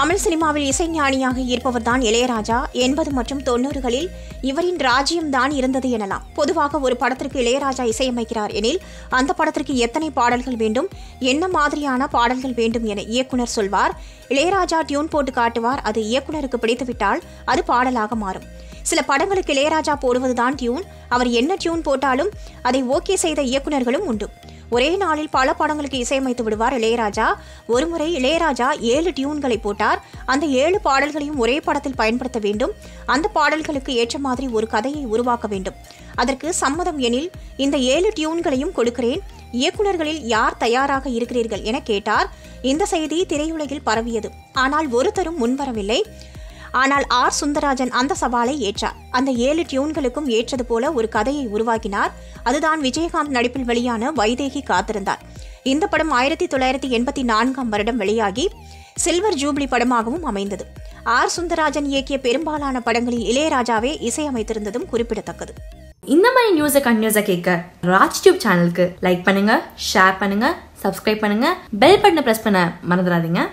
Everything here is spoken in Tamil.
தமிழ் சினிமாவில் இசைஞானியாக இருப்பவர் தான் இளையராஜா. எண்பது மற்றும் தொண்ணூறுகளில் இவரின் ராஜ்யம்தான் இருந்தது எனலாம். பொதுவாக ஒரு படத்திற்கு இளையராஜா இசையமைக்கிறார் எனில் அந்த படத்திற்கு எத்தனை பாடல்கள் வேண்டும் என்ன மாதிரியான பாடல்கள் வேண்டும் என இயக்குனர் சொல்வார். இளையராஜா டியூன் போட்டு காட்டுவார் அது இயக்குனருக்கு பிடித்துவிட்டால் அது பாடலாக மாறும். சில படங்களுக்கு இளையராஜா போடுவதுதான் டியூன் அவர் என்ன டியூன் போட்டாலும் அதை ஓகே செய்த இயக்குனர்களும் உண்டு. ஒரே நாளில் பல படங்களுக்கு இசையமைத்து விடுவார் இளையராஜா. ஒருமுறை இளையராஜா ஏழு டியூன்களை போட்டார். அந்த ஏழு பாடல்களையும் ஒரே படத்தில் பயன்படுத்த வேண்டும். அந்த பாடல்களுக்கு ஏற்ற மாதிரி ஒரு கதையை உருவாக்க வேண்டும். அதற்கு சம்மதம் எனில் இந்த ஏழு டியூன்களையும் கொடுக்கிறேன். இயக்குனர்களில் யார் தயாராக இருக்கிறீர்கள் என கேட்டார். இந்த செய்தி திரையுலகில் பரவியது. ஆனால் ஒருத்தரும் முன்வரவில்லை ஆனால் ஆர். சுந்தரராஜன் அந்த சவாலை ஏற்றார். அந்த ஏழு டியூன்களுக்கும் ஏற்றது போல ஒரு கதையை உருவாக்கினார். அதுதான் விஜயகாந்த் நடிப்பில் வெளியான வைதேகி காத்திருந்தார். இந்த படம் ஆயிரத்தி தொள்ளாயிரத்தி எண்பத்தி நான்காம் வருடம் வெளியாகி சில்வர் ஜூப்ளி படமாகவும் அமைந்தது. ஆர். சுந்தரராஜன் இயக்கிய பெரும்பாலான படங்களில் இளையராஜாவே இசையமைத்திருந்ததும் குறிப்பிடத்தக்கது. இந்த மாதிரி நியூஸை கண்டினியூஸாக கேட்க ராஜ் டியூப் சேனலுக்கு லைக் பண்ணுங்க ஷேர் பண்ணுங்க சப்ஸ்கிரைப் பண்ணுங்க பெல் பட்டனை பிரஸ் பண்ண மறந்துடாதீங்க.